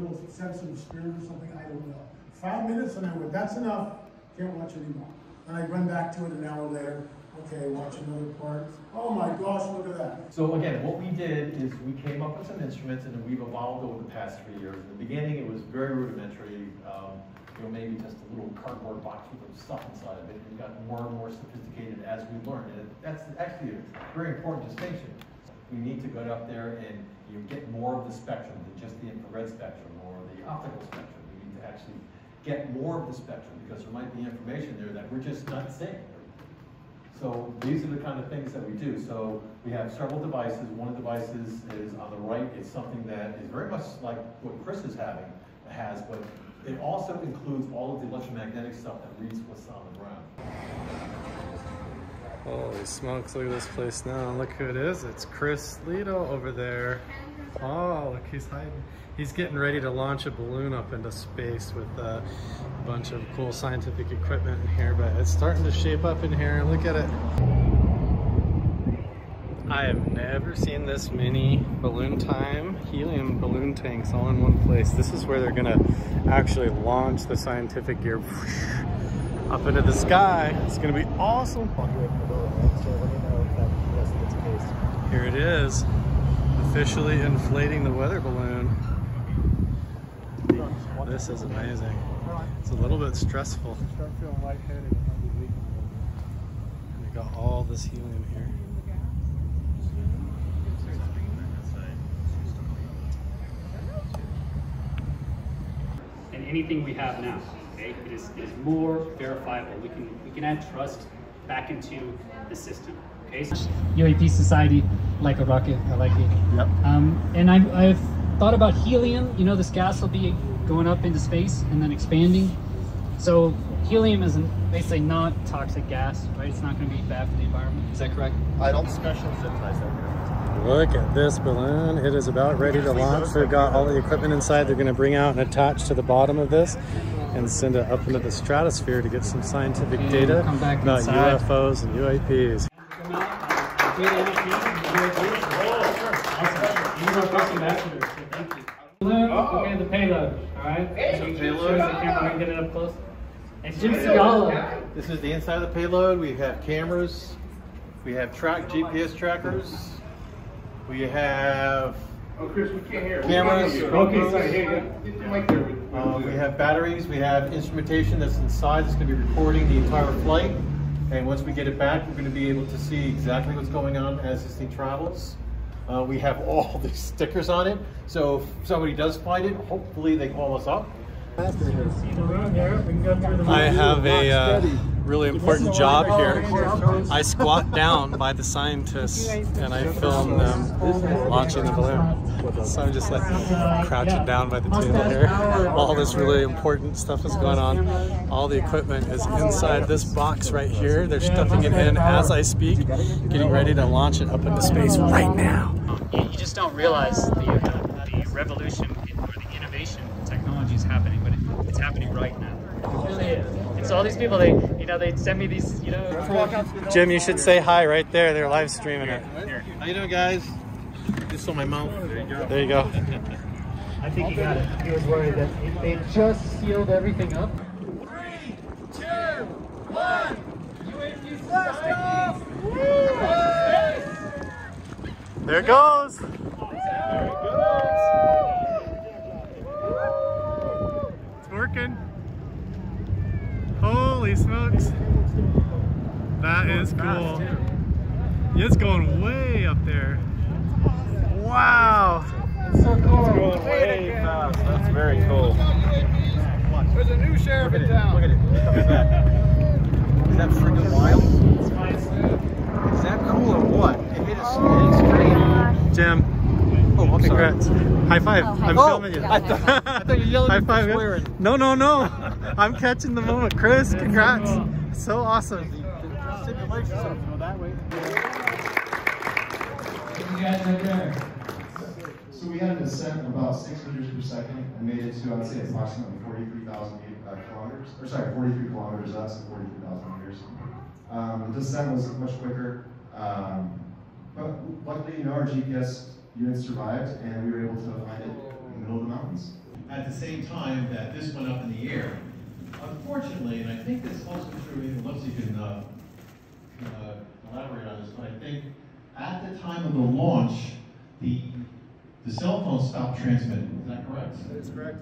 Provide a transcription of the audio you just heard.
little sensitive spirit or something, I don't know. Five minutes and I went, that's enough, can't watch anymore. And I'd run back to it an hour later, okay, watch another part. Oh my gosh, look at that. So again, what we did is we came up with some instruments and we've evolved over the past three years. In the beginning, it was very rudimentary, um, you know, maybe just a little cardboard box with some stuff inside of it. We've more and more sophisticated as we learned. And that's actually a very important distinction. We need to go up there and you get more of the spectrum than just the infrared spectrum or the optical spectrum. We need to actually get more of the spectrum because there might be information there that we're just not seeing. So these are the kind of things that we do. So we have several devices. One of the devices is on the right. It's something that is very much like what Chris is having, has, but it also includes all of the electromagnetic stuff that reads what's on the ground. Holy smokes, look at this place now. Look who it is. It's Chris Lehto over there. Oh, look, he's hiding. He's getting ready to launch a balloon up into space with a bunch of cool scientific equipment in here, but it's starting to shape up in here. Look at it. I have never seen this many balloon time helium balloon tanks all in one place. This is where they're gonna actually launch the scientific gear up into the sky. It's gonna be awesome. Here it is, officially inflating the weather balloon. This is amazing. It's a little bit stressful. We got all this helium here. And anything we have now, okay, it is, it is more verifiable. We can we can add trust back into the system. Okay, so UAP Society, like a rocket, I like it. Yep. Um, and I've, I've thought about helium. You know, this gas will be going up into space and then expanding. So helium is basically not toxic gas, right? It's not going to be bad for the environment. Is that correct? I don't special zip ties that Look at this balloon. It is about ready to launch. They've got all the equipment inside they're going to bring out and attach to the bottom of this and send it up into the stratosphere to get some scientific And data come back about inside. UFOs and UAPs. Come out, do the UAP, UAP. These are first ambassadors, so thank you. Balloon, okay, the payload, all right? Hey, payload. the camera, get it up close. And Jim Segala. This is the inside of the payload. We have cameras. We have track GPS trackers. We have Oh, Chris, we can't hear. Cameras. Okay, sorry, here you go. Mic there. Uh, we have batteries, we have instrumentation that's inside that's going to be recording the entire flight. And once we get it back, we're going to be able to see exactly what's going on as this thing travels. Uh, we have all the stickers on it, so if somebody does find it, hopefully they call us up. I have a uh, really important job here. I squat down by the scientists and I film them launching the balloon. So I'm just like crouching down by the table here. All this really important stuff is going on. All the equipment is inside this box right here. They're stuffing it in as I speak, getting ready to launch it up into space right now. You, just don't realize the, uh, the revolution in, or the innovation in technology is happening, but it, it's happening right now. It really is. And so all these people, they, you know, they send me these, you know, Jim, you should say hi right there. They're live streaming it. How you doing, guys? Just on my mouth. There you go. There you go. I think he got it. He was worried that they just sealed everything up. There it goes. It's working. Holy smokes. That is cool. It's going way up there. Wow. So cool. It's Going way fast. That's very cool. There's a new sheriff in town. Look at it. Look at that. Is that freaking wild? Is that cool or what? It hit us oh straight. Jim, Oh, I'm sorry. congrats. High five. Oh, I'm Oh, filming you. I thought, I thought you were yelling High at me five. for swearing. No, no, no. I'm catching the moment. Chris, congrats. So awesome. Simulation something that way. You guys right there. So we had an ascent of about six meters per second and made it to, I'd say, approximately 43,000 uh, kilometers, or sorry, 43 kilometers up, so 43,000 meters. Um, the descent was much quicker, um, but luckily, you know, our GPS unit survived and we were able to find it in the middle of the mountains. at the same time that this went up in the air. Unfortunately, and I think this also true, even Lucy can, uh, uh, elaborate on this, but I think at the time of the launch, the, the cell phone stopped transmitting, is that correct? That is correct.